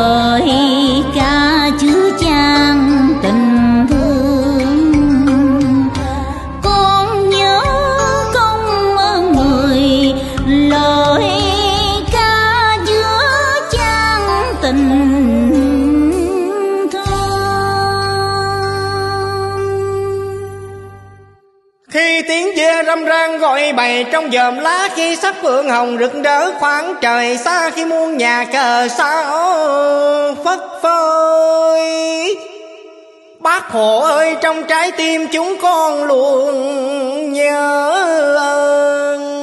lời ca chứa chan tình thương. Con nhớ công ơn người lời ca chứa chan tình râm ran gọi bày trong dòm lá Khi sắc phượng hồng rực rỡ khoảng trời xa Khi muôn nhà cờ sao phất phơi Bác Hồ ơi, trong trái tim chúng con luôn nhớ ơn.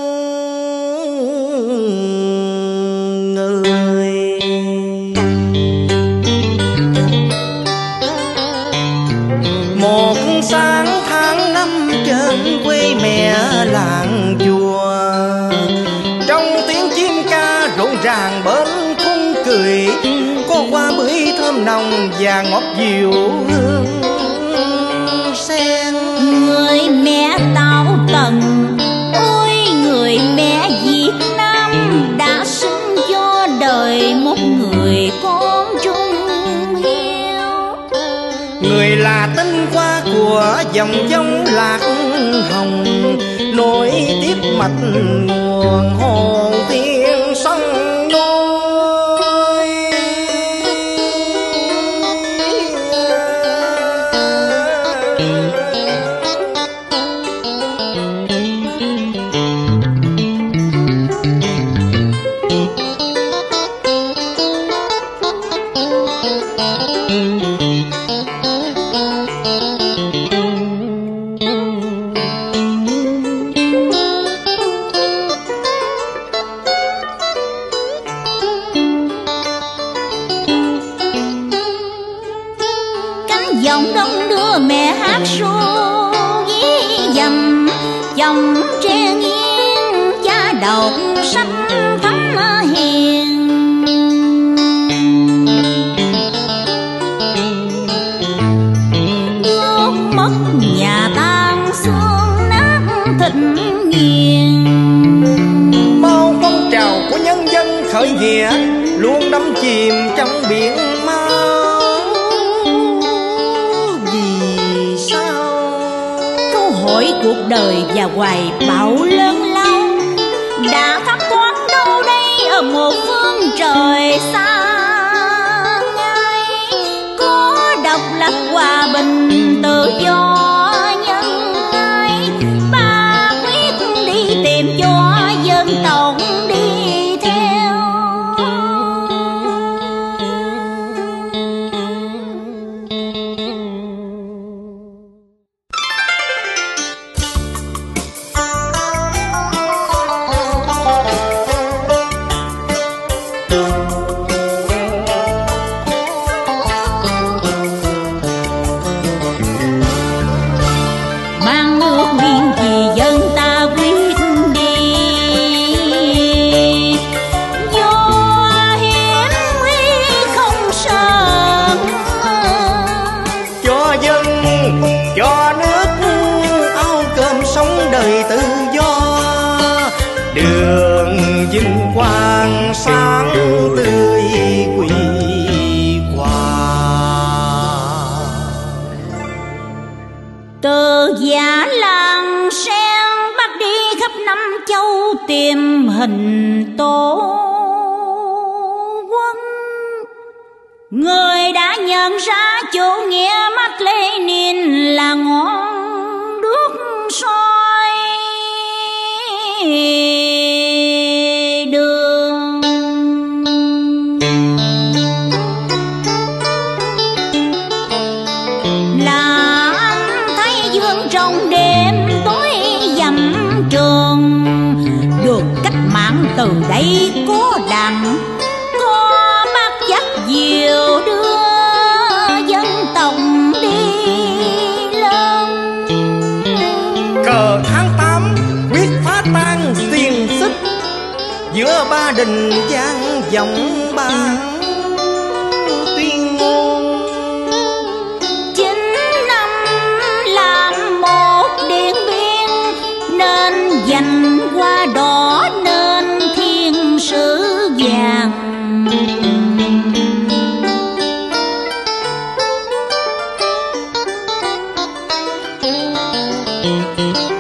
Cười. Có hoa bưởi thơm nồng và ngọt dịu. Hương sen. Người mẹ tạo tần ôi người mẹ việt nam đã sinh cho đời một người con trung hiếu. Người là tinh hoa của dòng dông lạc hồng nối tiếp mạch nguồn hồn thiên hát ru ghi dầm, dòng tre nghiêng, cha đầu sách thắm hiền. Nước mất nhà tan xương nát thịt nghiền. Mau phong trào của nhân dân khởi nghĩa, luôn đắm chìm trong biển cuộc đời và hoài bão lớn lao. Đã thắp thoáng đâu đây ở một phương trời xa ngay có độc lập hòa bình đi châu tìm hình tổ quân người đã nhận ra chủ nghĩa Mác Lênin là ngọn đuốc soi giữa ba đình gian vọng ba tuyên ngôn, chín năm làm một điện biên, nên dành qua đỏ nên thiên sứ vàng Thank you.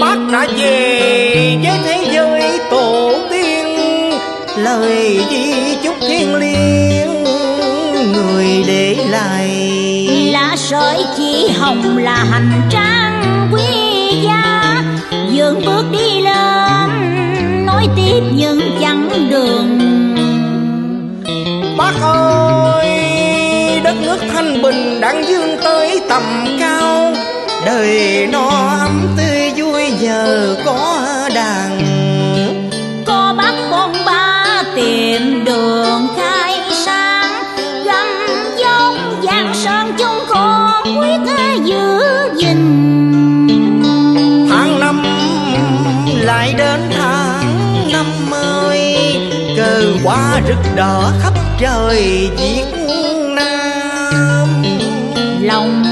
Bác đã về với thế giới tổ tiên. Lời di chúc thiên liêng người để lại. Lá sợi chỉ hồng là hành trang quý giá. Dường bước đi lên nói tiếp những chặng đường. Bác ơi đất nước thanh bình đang dương tới tầm cao. Đời no có đàn có bác con ba tìm đường khai sáng gầm dông giang sơn chung con quyết giữ gìn. Tháng năm lại đến tháng năm mươi cờ hoa rực đỏ khắp trời Việt Nam. Lòng